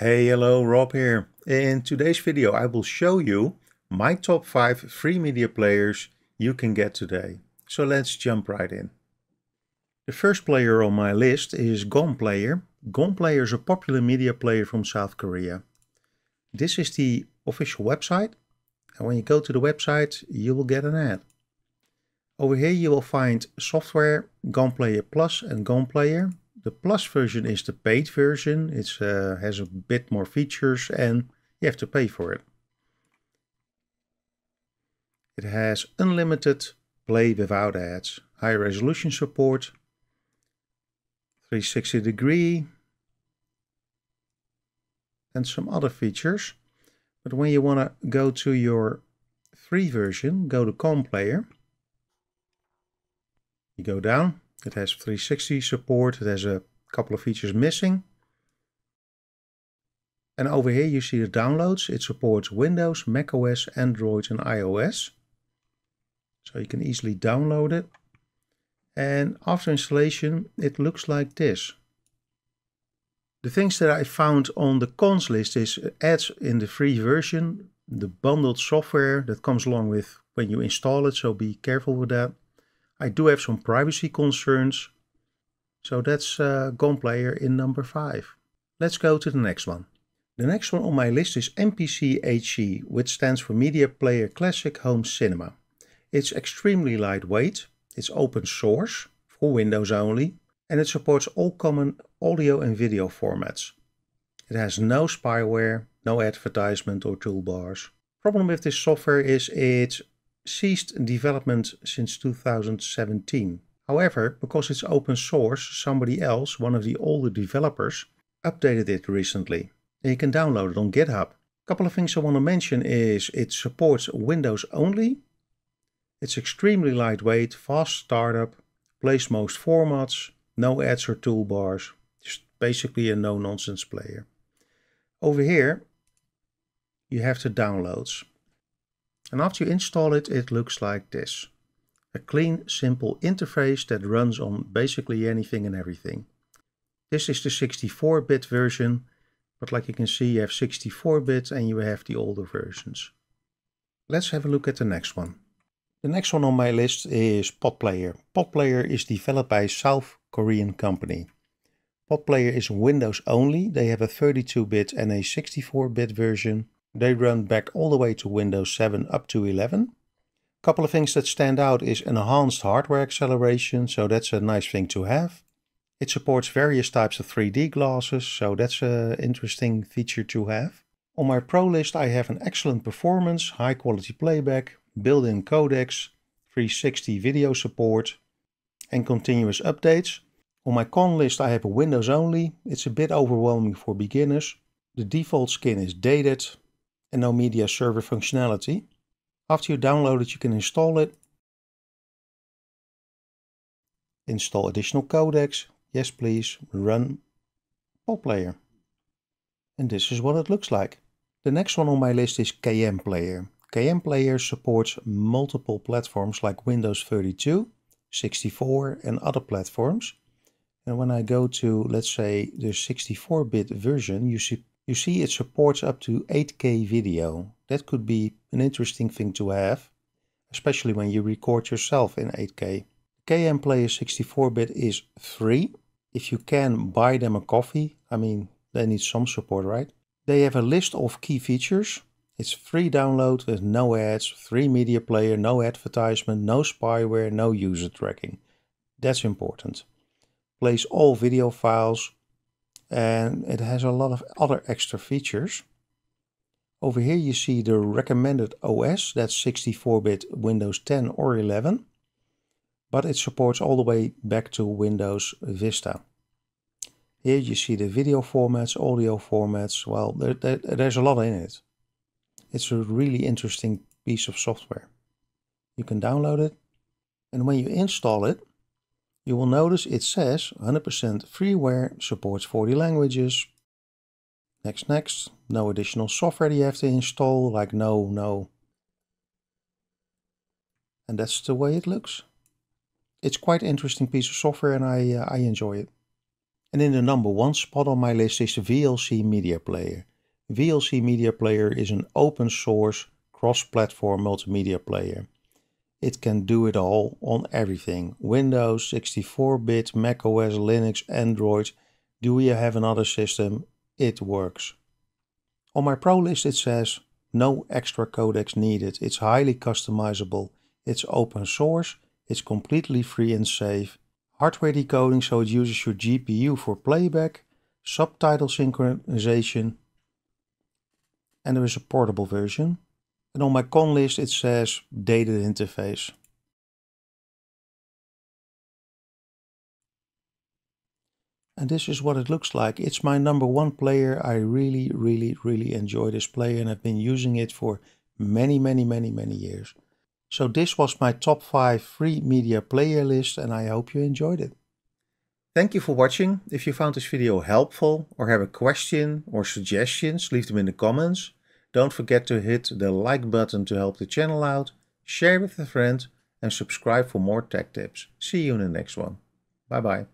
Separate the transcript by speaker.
Speaker 1: Hey, hello, Rob here. In today's video, I will show you my top 5 free media players you can get today. So let's jump right in. The first player on my list is GOM Player. GonPlayer is a popular media player from South Korea. This is the official website. And when you go to the website, you will get an ad. Over here you will find software, GOM Player Plus and GOM Player. The Plus version is the paid version. It uh, has a bit more features and you have to pay for it. It has unlimited play without ads, high resolution support, 360 degree, and some other features. But when you want to go to your free version, go to GOM Player. You go down, it has 360 support, it has a couple of features missing. And over here you see the downloads. It supports Windows, macOS, Android and iOS. So you can easily download it. And after installation, it looks like this. The things that I found on the cons list is ads in the free version, the bundled software that comes along with when you install it, so be careful with that. I do have some privacy concerns, so that's uh, GOM Player in number 5. Let's go to the next one. The next one on my list is MPC HC, which stands for Media Player Classic Home Cinema. It's extremely lightweight, it's open source, for Windows only, and it supports all common audio and video formats. It has no spyware, no advertisement or toolbars. Problem with this software is it ceased development since 2017. However, because it's open source, somebody else, one of the older developers, updated it recently. And you can download it on GitHub. A couple of things I want to mention is it supports Windows only. It's extremely lightweight, fast startup, plays most formats, no ads or toolbars, just basically a no-nonsense player. Over here, you have the downloads. And after you install it, it looks like this. A clean, simple interface that runs on basically anything and everything. This is the 64-bit version, but like you can see, you have 64-bit and you have the older versions. Let's have a look at the next one. The next one on my list is PotPlayer. PotPlayer is developed by a South Korean company. PotPlayer is Windows only. They have a 32-bit and a 64-bit version. They run back all the way to Windows 7 up to 11. A couple of things that stand out is enhanced hardware acceleration, so that's a nice thing to have. It supports various types of 3D glasses, so that's an interesting feature to have. On my pro list I have an excellent performance, high quality playback, built-in codecs, 360 video support and continuous updates. On my con list I have a Windows only. It's a bit overwhelming for beginners. The default skin is dated and no media server functionality. After you download it you can install it. Install additional codecs. Yes please, run PotPlayer. And this is what it looks like. The next one on my list is KMPlayer. KM Player supports multiple platforms like Windows 32, 64 and other platforms. And when I go to, let's say, the 64-bit version, you see, you see it supports up to 8K video. That could be an interesting thing to have, especially when you record yourself in 8K. KMPlayer 64-bit is free. If you can buy them a coffee, I mean, they need some support, right? They have a list of key features it's free download with no ads, free media player, no advertisement, no spyware, no user tracking. That's important. Plays all video files and it has a lot of other extra features. Over here you see the recommended OS, that's 64-bit Windows 10 or 11, but it supports all the way back to Windows Vista. Here you see the video formats, audio formats, well there, there, there's a lot in it. It's a really interesting piece of software. You can download it and when you install it, you will notice it says 100% freeware, supports 40 languages. Next, next, no additional software you have to install, like no, no. And that's the way it looks. It's quite interesting piece of software and I, uh, I enjoy it. And in the number one spot on my list is the VLC Media Player. VLC Media Player is an open source cross-platform multimedia player. It can do it all on everything. Windows, 64-bit, macOS, Linux, Android. Do you have another system? It works. On my pro list it says no extra codecs needed. It's highly customizable. It's open source. It's completely free and safe. Hardware decoding so it uses your GPU for playback. Subtitle synchronization. And there is a portable version. And on my con list it says data interface. And this is what it looks like. It's my number one player. I really, really, really enjoy this player and I've been using it for many, many, many, many years. So this was my top 5 free media player list and I hope you enjoyed it. Thank you for watching. If you found this video helpful or have a question or suggestions, leave them in the comments. Don't forget to hit the like button to help the channel out, share with a friend and subscribe for more tech tips. See you in the next one. Bye bye.